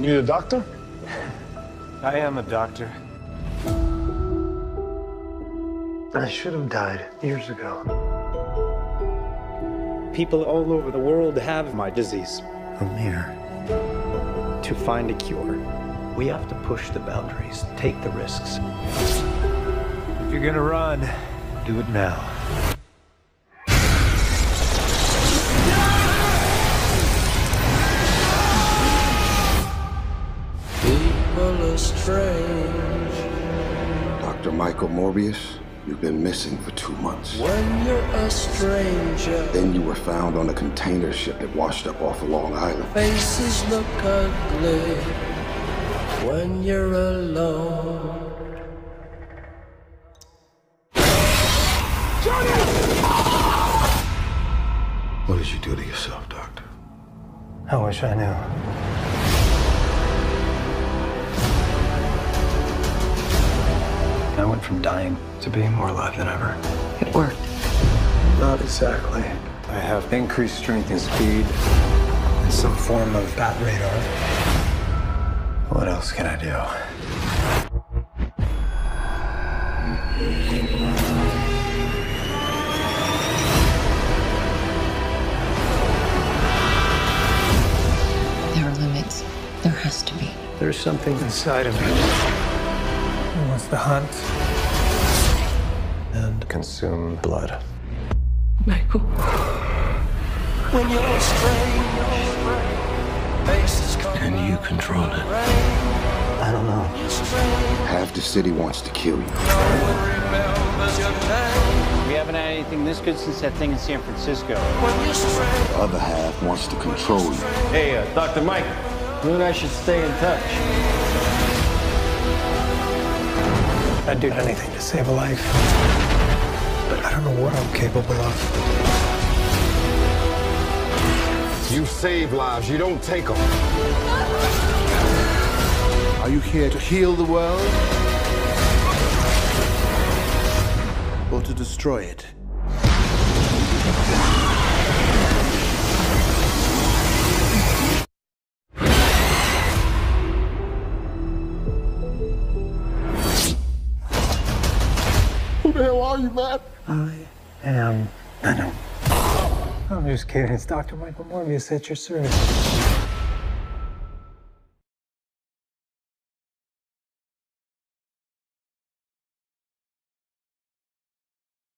You need a doctor? I am a doctor. I should have died years ago. People all over the world have my disease. I'm here to find a cure. We have to push the boundaries, take the risks. If you're gonna run, do it now. People are strange Dr. Michael Morbius, you've been missing for two months. when you're a stranger. Then you were found on a container ship that washed up off of Long Island. Faces look ugly when you're alone. What did you do to yourself, Doctor? I wish I knew. From dying to being more alive than ever. It worked. Not exactly. I have increased strength and speed and some form of bat radar. What else can I do? There are limits. There has to be. There's something inside of me. It wants to hunt and consume blood. Michael. When you're a stranger. Faces And you control it. I don't know. Half the city wants to kill you. remembers your name We haven't had anything this good since that thing in San Francisco. when you're strange. The other half wants to control you. Hey, uh, Dr. Mike, you and I should stay in touch. I'd do anything to save a life. I don't know what I'm capable of. You save lives, you don't take them. Are you here to heal the world? Or to destroy it? The hell are you, man? I am Venom. I'm just kidding. It's Dr. Michael Morbius at your service.